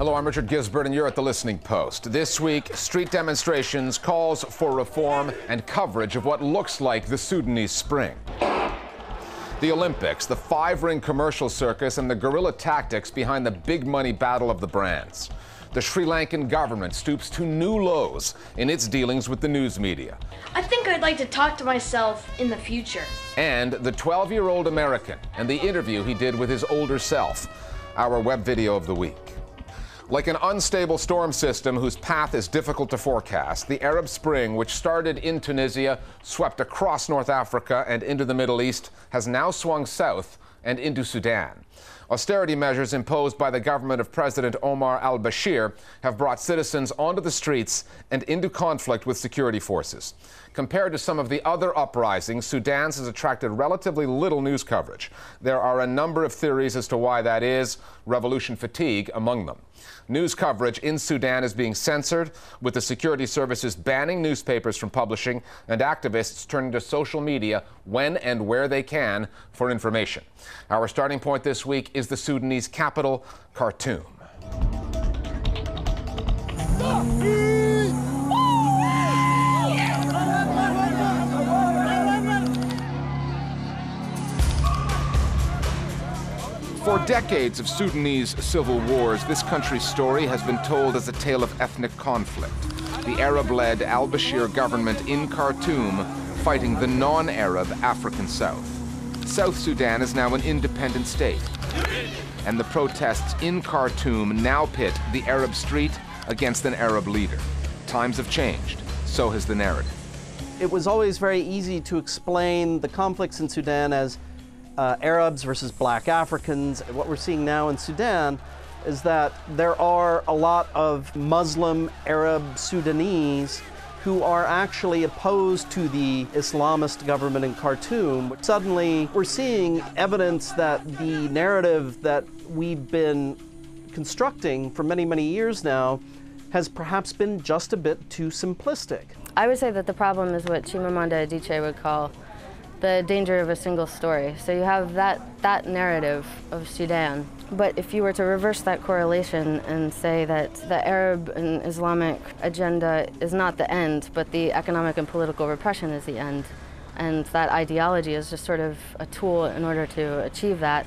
Hello, I'm Richard Gizbert, and you're at the Listening Post. This week, street demonstrations, calls for reform, and coverage of what looks like the Sudanese spring. The Olympics, the five ring commercial circus, and the guerrilla tactics behind the big money battle of the brands. The Sri Lankan government stoops to new lows in its dealings with the news media. I think I'd like to talk to myself in the future. And the 12 year old American and the interview he did with his older self. Our web video of the week. Like an unstable storm system whose path is difficult to forecast, the Arab Spring, which started in Tunisia, swept across North Africa and into the Middle East, has now swung south and into Sudan. Austerity measures imposed by the government of President Omar al Bashir have brought citizens onto the streets and into conflict with security forces. Compared to some of the other uprisings, Sudan's has attracted relatively little news coverage. There are a number of theories as to why that is, revolution fatigue among them. News coverage in Sudan is being censored, with the security services banning newspapers from publishing and activists turning to social media when and where they can for information. Our starting point this week is the Sudanese capital, Khartoum. For decades of Sudanese civil wars, this country's story has been told as a tale of ethnic conflict. The Arab led al Bashir government in Khartoum fighting the non Arab African South. South Sudan is now an independent state. And the protests in Khartoum now pit the Arab street against an Arab leader. Times have changed, so has the narrative. It was always very easy to explain the conflicts in Sudan as uh, Arabs versus black Africans. What we're seeing now in Sudan is that there are a lot of Muslim Arab Sudanese who are actually opposed to the Islamist government in Khartoum. Suddenly, we're seeing evidence that the narrative that we've been constructing for many, many years now has perhaps been just a bit too simplistic. I would say that the problem is what Chimamanda Adichie would call the danger of a single story. So you have that, that narrative of Sudan. But if you were to reverse that correlation and say that the Arab and Islamic agenda is not the end, but the economic and political repression is the end, and that ideology is just sort of a tool in order to achieve that,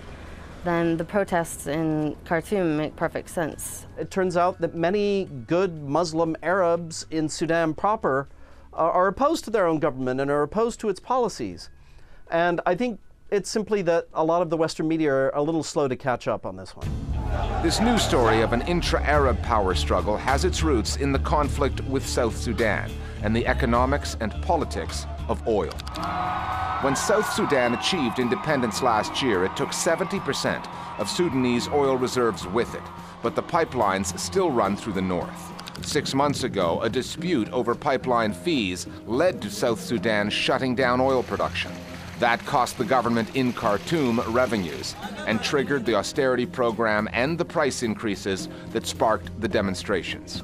then the protests in Khartoum make perfect sense. It turns out that many good Muslim Arabs in Sudan proper are opposed to their own government and are opposed to its policies. And I think it's simply that a lot of the Western media are a little slow to catch up on this one. This new story of an intra Arab power struggle has its roots in the conflict with South Sudan and the economics and politics of oil. When South Sudan achieved independence last year, it took 70% of Sudanese oil reserves with it, but the pipelines still run through the north. Six months ago, a dispute over pipeline fees led to South Sudan shutting down oil production. That cost the government in Khartoum revenues and triggered the austerity program and the price increases that sparked the demonstrations.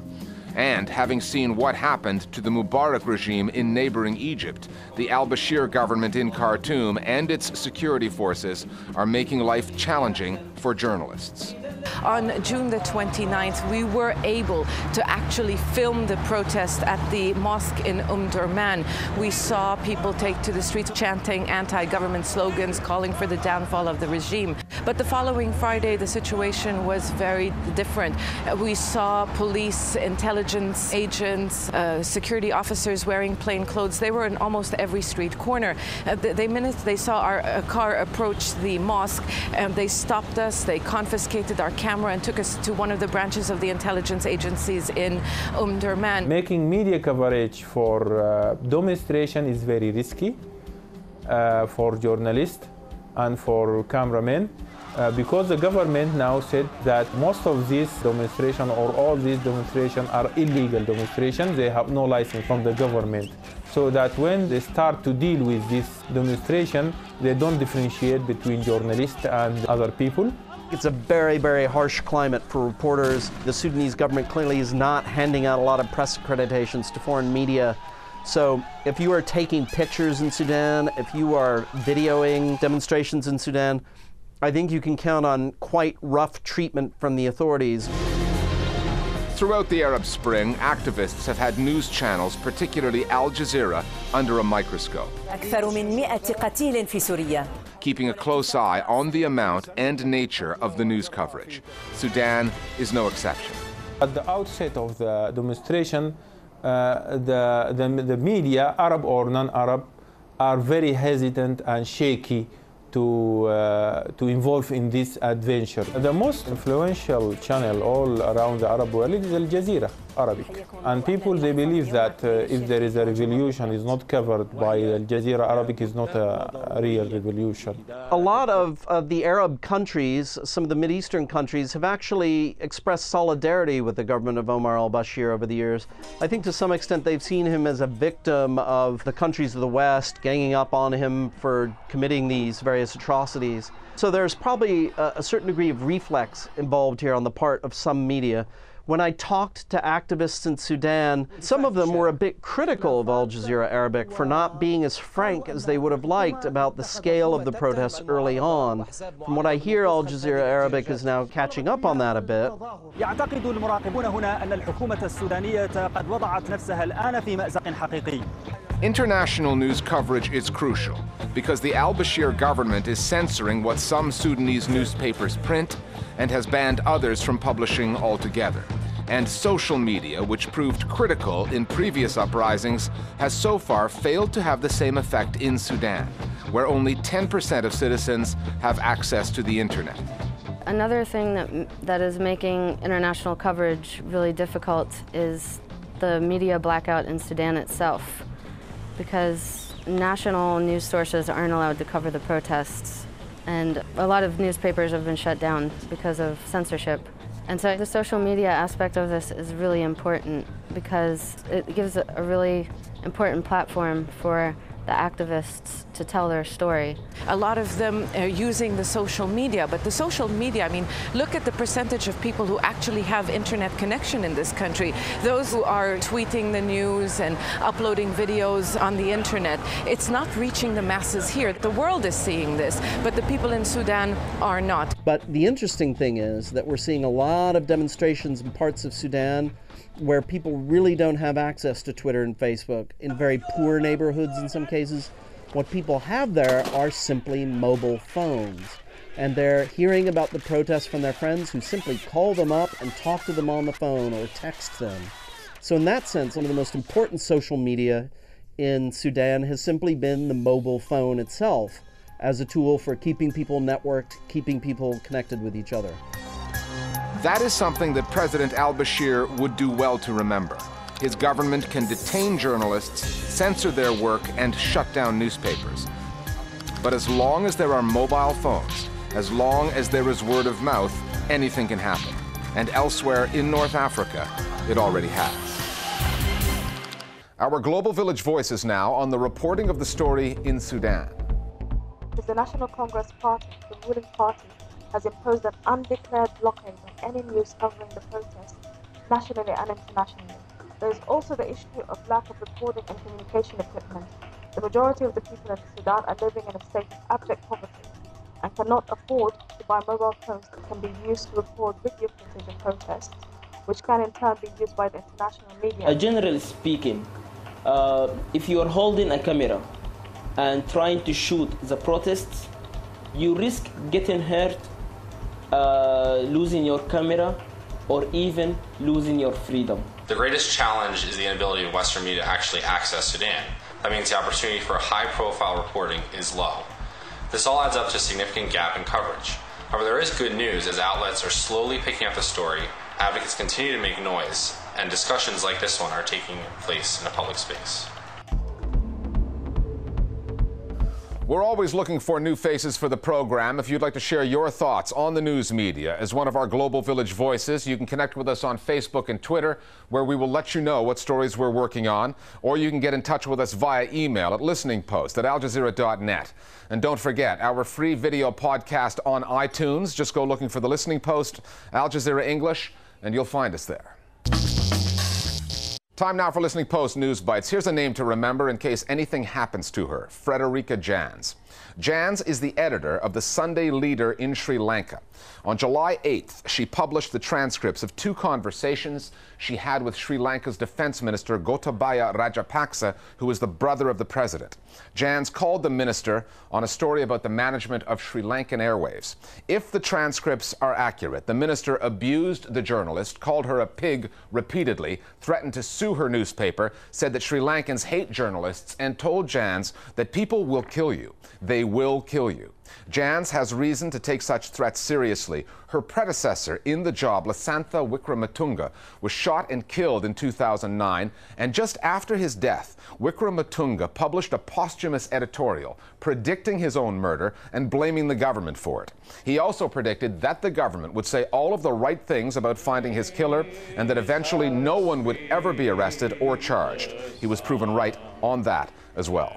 And having seen what happened to the Mubarak regime in neighboring Egypt, the al Bashir government in Khartoum and its security forces are making life challenging for journalists. On June the 29th, we were able to actually film the protest at the mosque in Omdurman. We saw people take to the streets chanting anti-government slogans, calling for the downfall of the regime. But the following Friday, the situation was very different. We saw police, intelligence agents, uh, security officers wearing plain clothes. They were in almost every street corner. Uh, the, the minute they saw our uh, car approach the mosque, um, they stopped us, they confiscated our our camera and took us to one of the branches of the intelligence agencies in Omdurman. Making media coverage for uh, demonstration is very risky uh, for journalists and for cameramen. Uh, because the government now said that most of these demonstrations or all these demonstrations are illegal demonstrations. They have no license from the government. So that when they start to deal with this demonstration, they don't differentiate between journalists and other people. It's a very, very harsh climate for reporters. The Sudanese government clearly is not handing out a lot of press accreditations to foreign media. So if you are taking pictures in Sudan, if you are videoing demonstrations in Sudan, I think you can count on quite rough treatment from the authorities. Throughout the Arab Spring, activists have had news channels, particularly Al Jazeera, under a microscope. Keeping a close eye on the amount and nature of the news coverage. Sudan is no exception. At the outset of the demonstration, uh, the, the, the media, Arab or non Arab, are very hesitant and shaky to, uh, to involve in this adventure. The most influential channel all around the Arab world is Al Jazeera Arabic. And people, they believe that uh, if there is a revolution is not covered by Al Jazeera Arabic is not a, a real revolution. A lot of, of the Arab countries, some of the Middle Mideastern countries, have actually expressed solidarity with the government of Omar al Bashir over the years. I think to some extent they've seen him as a victim of the countries of the West ganging up on him for committing these various atrocities. So there's probably a, a certain degree of reflex involved here on the part of some media when I talked to activists in Sudan, some of them were a bit critical of Al Jazeera Arabic for not being as frank as they would have liked about the scale of the protests early on. From what I hear, Al Jazeera Arabic is now catching up on that a bit. يعتقد المراقبون هنا أن الحكومة السودانية قد وضعت نفسها الآن في مأزق حقيقي. International news coverage is crucial because the al Bashir government is censoring what some Sudanese newspapers print and has banned others from publishing altogether. And social media, which proved critical in previous uprisings, has so far failed to have the same effect in Sudan, where only 10% of citizens have access to the internet. Another thing that, that is making international coverage really difficult is the media blackout in Sudan itself, because national news sources aren't allowed to cover the protests, and a lot of newspapers have been shut down because of censorship. And so the social media aspect of this is really important because it gives a really important platform for the activists to tell their story. A lot of them are using the social media, but the social media, I mean, look at the percentage of people who actually have internet connection in this country. Those who are tweeting the news and uploading videos on the internet, it's not reaching the masses here. The world is seeing this, but the people in Sudan are not. But the interesting thing is that we're seeing a lot of demonstrations in parts of Sudan where people really don't have access to Twitter and Facebook in very poor neighborhoods in some cases. What people have there are simply mobile phones. And they're hearing about the protests from their friends who simply call them up and talk to them on the phone or text them. So, in that sense, one of the most important social media in Sudan has simply been the mobile phone itself as a tool for keeping people networked, keeping people connected with each other. That is something that President al Bashir would do well to remember. His government can detain journalists, censor their work, and shut down newspapers. But as long as there are mobile phones, as long as there is word of mouth, anything can happen. And elsewhere in North Africa, it already has. Our Global Village voices now on the reporting of the story in Sudan. The National Congress Party, the ruling party, has imposed an undeclared blockade on any news covering the protests, nationally and internationally. There is also the issue of lack of recording and communication equipment. The majority of the people in Sudan are living in a state of abject poverty and cannot afford to buy mobile phones that can be used to record video footage of protests, which can in turn be used by the international media. Uh, generally speaking, uh, if you are holding a camera and trying to shoot the protests, you risk getting hurt uh, losing your camera, or even losing your freedom. The greatest challenge is the inability of Western media to actually access Sudan. That means the opportunity for high profile reporting is low. This all adds up to a significant gap in coverage. However, there is good news as outlets are slowly picking up the story, advocates continue to make noise, and discussions like this one are taking place in a public space. We're always looking for new faces for the program. If you'd like to share your thoughts on the news media as one of our Global Village voices, you can connect with us on Facebook and Twitter, where we will let you know what stories we're working on. Or you can get in touch with us via email at listeningpost at aljazeera.net. And don't forget, our free video podcast on iTunes. Just go looking for the Listening Post, Al Jazeera English, and you'll find us there. Time now for Listening Post News Bites. Here's a name to remember in case anything happens to her Frederica Jansz. Jansz is the editor of the Sunday Leader in Sri Lanka. On July 8th, she published the transcripts of two conversations she had with Sri Lanka's defense minister Gotabaya Rajapaksa, who is the brother of the president. Jansz called the minister on a story about the management of Sri Lankan airwaves. If the transcripts are accurate, the minister abused the journalist, called her a pig repeatedly, threatened to sue her newspaper, said that Sri Lankans hate journalists, and told Jansz that people will kill you. They will kill you. Jansz has reason to take such threats seriously. Her predecessor in the job, Lasantha Wickrematunge, was shot and killed in 2009, and just after his death, Wickrematunge published a posthumous editorial predicting his own murder and blaming the government for it. He also predicted that the government would say all of the right things about finding his killer and that eventually no one would ever be arrested or charged. He was proven right on that as well.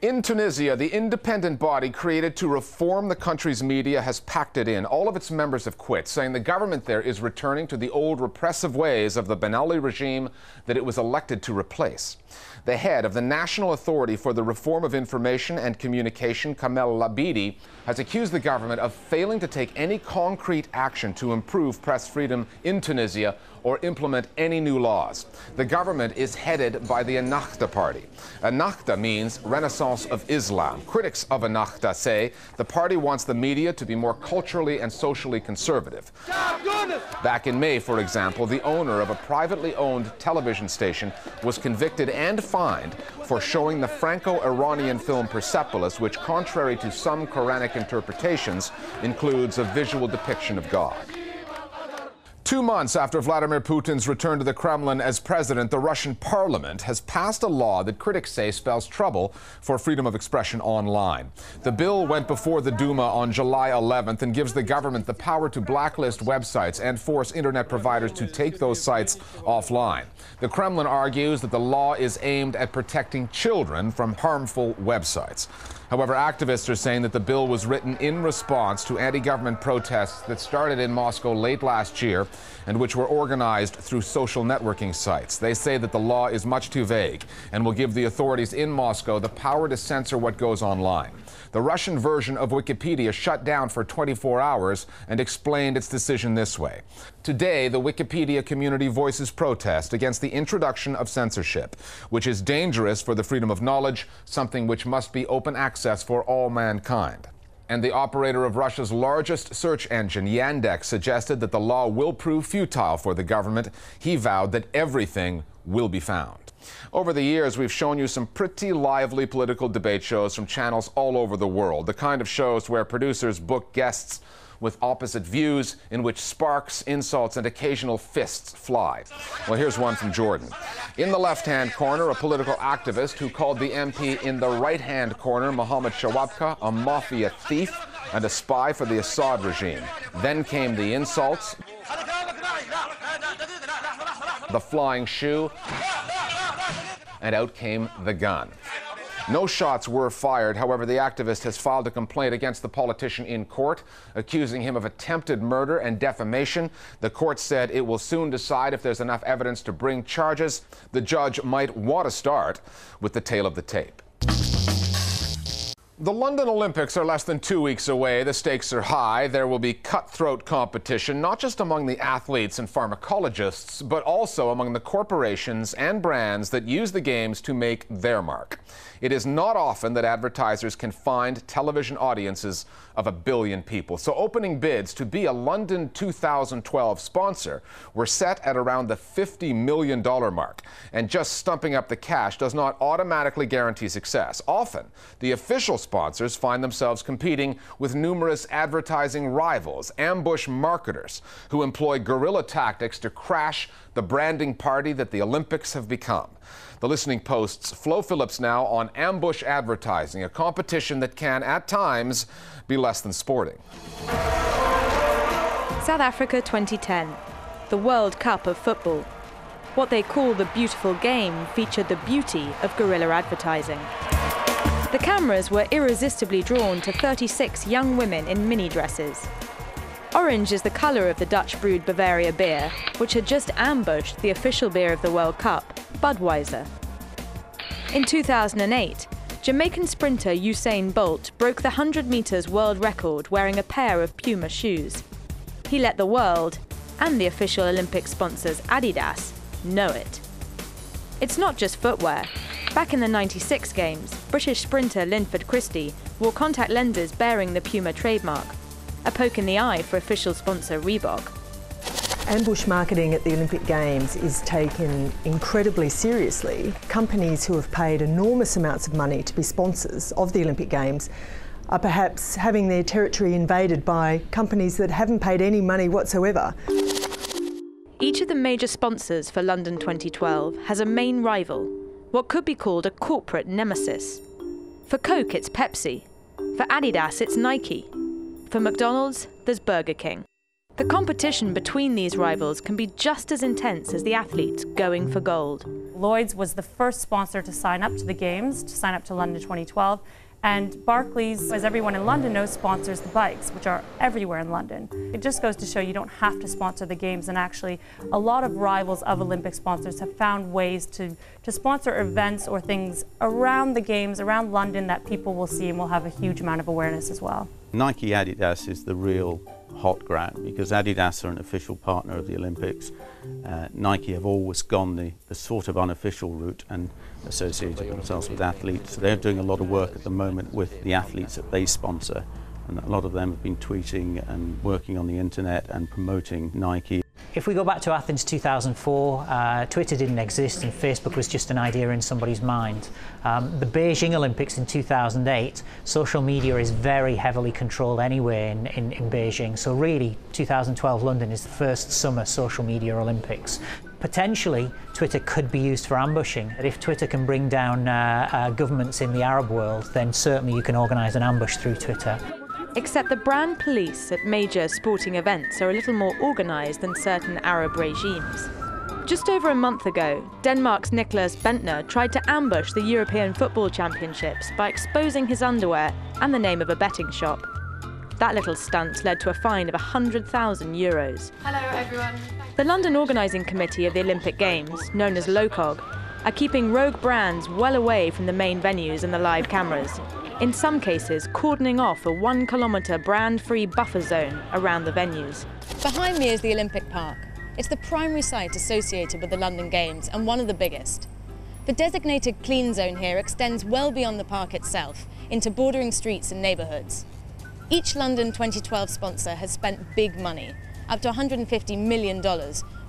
In Tunisia, the independent body created to reform the country's media has packed it in. All of its members have quit, saying the government there is returning to the old repressive ways of the Ben Ali regime that it was elected to replace. The head of the National Authority for the Reform of Information and Communication, Kamel Labidi, has accused the government of failing to take any concrete action to improve press freedom in Tunisia or implement any new laws. The government is headed by the Ennahda party. Ennahda means Renaissance of Islam. Critics of Ennahda say the party wants the media to be more culturally and socially conservative. Back in May, for example, the owner of a privately owned television station was convicted and fined for showing the Franco-Iranian film Persepolis, which, contrary to some Quranic interpretations, includes a visual depiction of God. Two months after Vladimir Putin's return to the Kremlin as president, the Russian parliament has passed a law that critics say spells trouble for freedom of expression online. The bill went before the Duma on July 11th and gives the government the power to blacklist websites and force internet providers to take those sites offline. The Kremlin argues that the law is aimed at protecting children from harmful websites. However, activists are saying that the bill was written in response to anti government protests that started in Moscow late last year and which were organized through social networking sites. They say that the law is much too vague and will give the authorities in Moscow the power to censor what goes online. The Russian version of Wikipedia shut down for 24 hours and explained its decision this way. Today, the Wikipedia community voices protest against the introduction of censorship, which is dangerous for the freedom of knowledge, something which must be open access for all mankind. And the operator of Russia's largest search engine, Yandex, suggested that the law will prove futile for the government. He vowed that everything will be found. Over the years, we've shown you some pretty lively political debate shows from channels all over the world, the kind of shows where producers book guests with opposite views in which sparks, insults, and occasional fists fly. Well, here's one from Jordan. In the left hand corner, a political activist who called the MP in the right hand corner, Mohammed Shawabka, a mafia thief and a spy for the Assad regime. Then came the insults, the flying shoe, and out came the gun. No shots were fired. However, the activist has filed a complaint against the politician in court, accusing him of attempted murder and defamation. The court said it will soon decide if there's enough evidence to bring charges. The judge might want to start with the tale of the tape. The London Olympics are less than two weeks away. The stakes are high. There will be cutthroat competition, not just among the athletes and pharmacologists, but also among the corporations and brands that use the games to make their mark. It is not often that advertisers can find television audiences of a billion people. So opening bids to be a London 2012 sponsor were set at around the $50 million mark. And just stumping up the cash does not automatically guarantee success. Often, the official sponsors find themselves competing with numerous advertising rivals, ambush marketers, who employ guerrilla tactics to crash the branding party that the Olympics have become. The Listening Post's Flo Phillips now on ambush advertising, a competition that can, at times, be less than sporting. South Africa 2010, the World Cup of football. What they call the beautiful game featured the beauty of guerrilla advertising. The cameras were irresistibly drawn to 36 young women in mini dresses. Orange is the colour of the Dutch brewed Bavaria beer, which had just ambushed the official beer of the World Cup, Budweiser. In 2008, Jamaican sprinter Usain Bolt broke the 100 metres world record wearing a pair of Puma shoes. He let the world, and the official Olympic sponsors Adidas, know it. It's not just footwear. Back in the 96 Games, British sprinter Linford Christie wore contact lenses bearing the Puma trademark, a poke in the eye for official sponsor Reebok. Ambush marketing at the Olympic Games is taken incredibly seriously. Companies who have paid enormous amounts of money to be sponsors of the Olympic Games are perhaps having their territory invaded by companies that haven't paid any money whatsoever. Each of the major sponsors for London 2012 has a main rival, what could be called a corporate nemesis. For Coke, it's Pepsi. For Adidas, it's Nike. For McDonald's, there's Burger King. The competition between these rivals can be just as intense as the athletes going for gold. Lloyd's was the first sponsor to sign up to the Games, to sign up to London 2012. And Barclays, as everyone in London knows, sponsors the bikes, which are everywhere in London. It just goes to show you don't have to sponsor the Games. And actually, a lot of rivals of Olympic sponsors have found ways to, to sponsor events or things around the Games, around London, that people will see and will have a huge amount of awareness as well. Nike Adidas is the real hot ground because Adidas are an official partner of the Olympics. Uh, Nike have always gone the, the sort of unofficial route and associated themselves with athletes. So they're doing a lot of work at the moment with the athletes that they sponsor. And a lot of them have been tweeting and working on the internet and promoting Nike. If we go back to Athens 2004, uh, Twitter didn't exist and Facebook was just an idea in somebody's mind. Um, the Beijing Olympics in 2008, social media is very heavily controlled anyway in, in, in Beijing. So really, 2012 London is the first summer social media Olympics. Potentially, Twitter could be used for ambushing. If Twitter can bring down uh, uh, governments in the Arab world, then certainly you can organise an ambush through Twitter. Except the brand police at major sporting events are a little more organised than certain Arab regimes. Just over a month ago, Denmark's Nicklas Bendtner tried to ambush the European Football Championships by exposing his underwear and the name of a betting shop. That little stunt led to a fine of 100,000 euros. Hello, everyone. The London Organising Committee of the Olympic Games, known as LOCOG, are keeping rogue brands well away from the main venues and the live cameras in some cases cordoning off a one kilometre brand-free buffer zone around the venues. Behind me is the Olympic Park. It's the primary site associated with the London Games and one of the biggest. The designated clean zone here extends well beyond the park itself into bordering streets and neighbourhoods. Each London 2012 sponsor has spent big money, up to $150 million,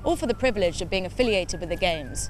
all for the privilege of being affiliated with the Games.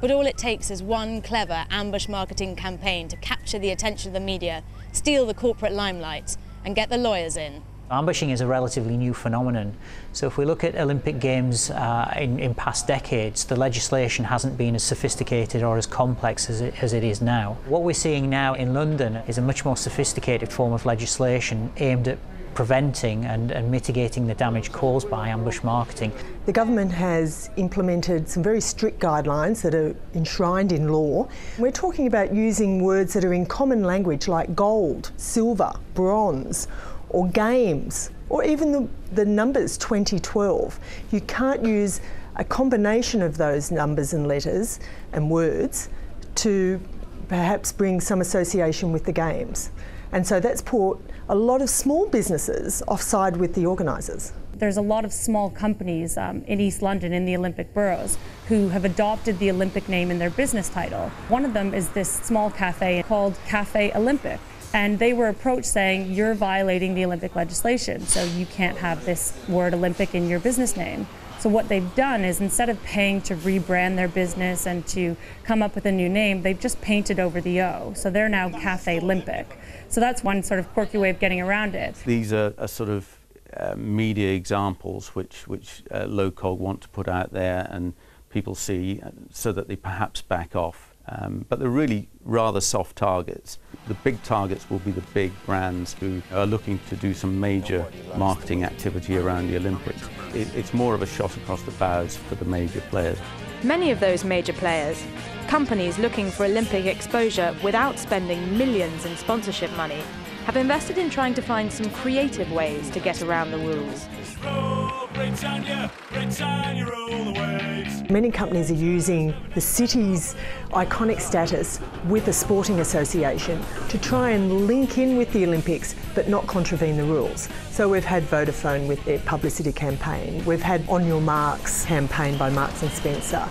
But all it takes is one clever ambush marketing campaign to capture the attention of the media, steal the corporate limelight, and get the lawyers in. Ambushing is a relatively new phenomenon. So if we look at Olympic Games uh, in, in, past decades, the legislation hasn't been as sophisticated or as complex as it, as it is now. What we're seeing now in London is a much more sophisticated form of legislation aimed at preventing and, and, mitigating the damage caused by ambush marketing. The government has implemented some very strict guidelines that are enshrined in law. We're talking about using words that are in common language like gold, silver, bronze, or games, or even the, the numbers 2012. You can't use a combination of those numbers and letters and words to perhaps bring some association with the games. And so that's put a lot of small businesses offside with the organisers. There's a lot of small companies um, in East London in the Olympic boroughs who have adopted the Olympic name in their business title. One of them is this small cafe called Cafe Olympic. And they were approached saying, You're violating the Olympic legislation, so you can't have this word Olympic in your business name. So, what they've done is instead of paying to rebrand their business and to come up with a new name, they've just painted over the O. So, they're now Cafe Olympic. So that's one sort of quirky way of getting around it. These are, are sort of uh, media examples which, which uh, LOCOG want to put out there and people see uh, so that they perhaps back off. Um, but they're really rather soft targets. The big targets will be the big brands who are looking to do some major marketing activity around the Olympics. It, it's more of a shot across the bows for the major players. Many of those major players, companies looking for Olympic exposure without spending millions in sponsorship money, have invested in trying to find some creative ways to get around the rules. Many companies are using the city's iconic status with a sporting association to try and link in with the Olympics but not contravene the rules. So we've had Vodafone with their publicity campaign, we've had On Your Marks campaign by Marks and Spencer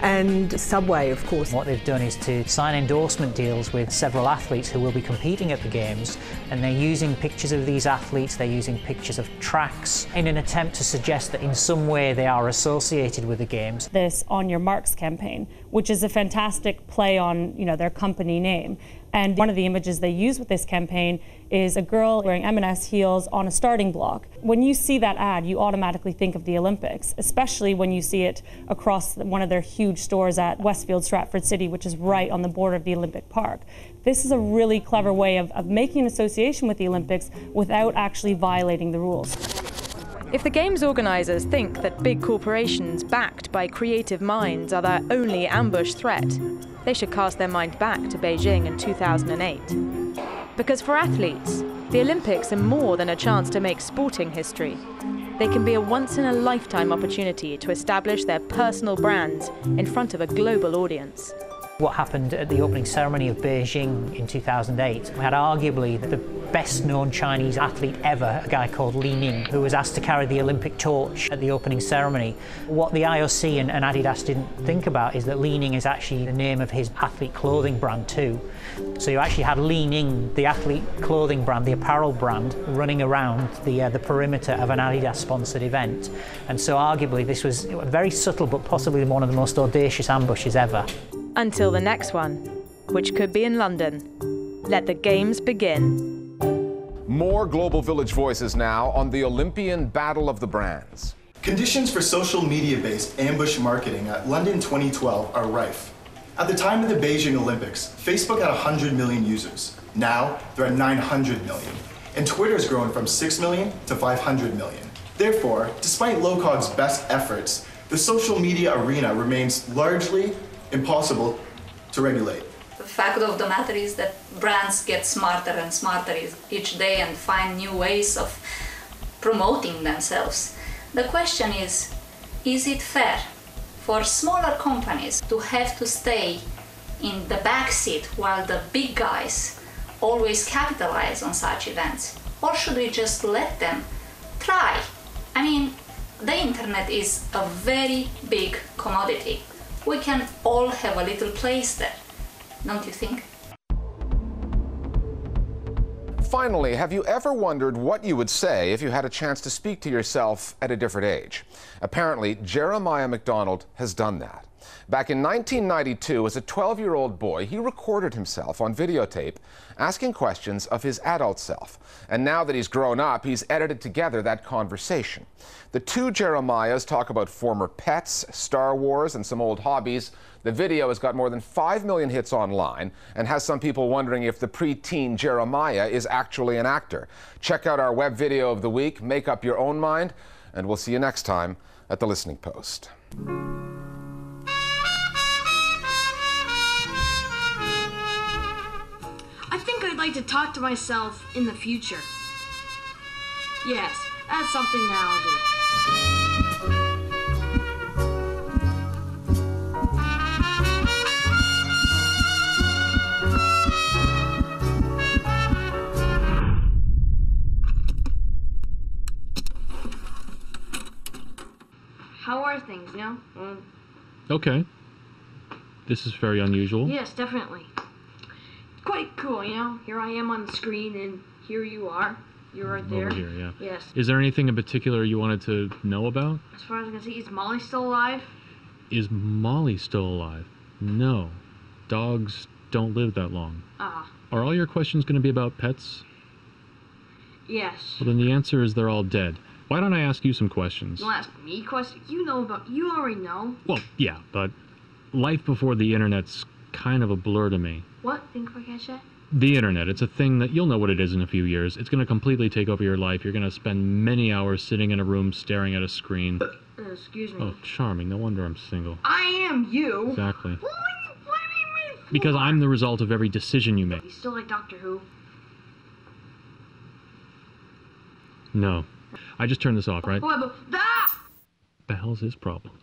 and Subway, of course. What they've done is to sign endorsement deals with several athletes who will be competing at the Games, and they're using pictures of these athletes, they're using pictures of tracks in an attempt to suggest that in some way they are associated with the Games. This On Your Marks campaign, which is a fantastic play on you know their company name. And one of the images they use with this campaign is a girl wearing M&S heels on a starting block. When you see that ad, you automatically think of the Olympics, especially when you see it across one of their huge stores at Westfield Stratford City, which is right on the border of the Olympic Park. This is a really clever way of, of making an association with the Olympics without actually violating the rules. If the Games organisers think that big corporations backed by creative minds are their only ambush threat, they should cast their mind back to Beijing in 2008. Because for athletes, the Olympics are more than a chance to make sporting history. They can be a once in a lifetime opportunity to establish their personal brands in front of a global audience. What happened at the opening ceremony of Beijing in 2008, we had arguably the best known Chinese athlete ever, a guy called Li Ning, who was asked to carry the Olympic torch at the opening ceremony. What the IOC and, and Adidas didn't think about is that Li Ning is actually the name of his athlete clothing brand too. So you actually had Li Ning, the athlete clothing brand, the apparel brand, running around the, uh, the perimeter of an Adidas sponsored event. And so arguably this was very subtle but possibly one of the most audacious ambushes ever. Until the next one, which could be in London. Let the Games begin. More Global Village voices now on the Olympian Battle of the Brands. Conditions for social media based ambush marketing at London 2012 are rife. At the time of the Beijing Olympics, Facebook had 100 million users. Now, they're at 900 million. And Twitter's grown from 6 million to 500 million. Therefore, despite LOCOG's best efforts, the social media arena remains largely impossible to regulate. The fact of the matter is that brands get smarter and smarter each day and find new ways of promoting themselves. The question is is it fair for smaller companies to have to stay in the back seat while the big guys always capitalize on such events? Or should we just let them try? I mean, the internet is a very big commodity. We can all have a little place there, don't you think? Finally, have you ever wondered what you would say if you had a chance to speak to yourself at a different age? Apparently, Jeremiah McDonald has done that. Back in 1992, as a 12 year old boy, he recorded himself on videotape asking questions of his adult self. And now that he's grown up, he's edited together that conversation. The two Jeremiahs talk about former pets, Star Wars, and some old hobbies. The video has got more than 5 million hits online and has some people wondering if the preteen Jeremiah is actually an actor. Check out our web video of the week, make up your own mind, and we'll see you next time at the Listening Post. I'd like to talk to myself in the future. Yes, that's something that I'll do. How are things, you know? Um, Okay. This is very unusual. yes, definitely. Quite cool, you know? Here I am on the screen, and here you are. You're right there. Over here, yeah. Yes. Is there anything in particular you wanted to know about? As far as I can see, is Molly still alive? Is Molly still alive? No. Dogs don't live that long. Ah, Are all your questions going to be about pets? yes. Well, then the answer is they're all dead. Why don't I ask you some questions? To ask me questions? You know about. You already know. Well, yeah, but life before the internet's kind of a blur to me. What? Think if I? The internet, it's a thing that you'll know what it is in a few years. It's going to completely take over your life. You're going to spend many hours sitting in a room staring at a screen. Uh, excuse me. Oh, charming. No wonder I'm single. I am you. Exactly. What, what do you mean? Because I'm the result of every decision you make. You still like Doctor Who? No. I just turned this off, right? What? Ah! the hell's his problem?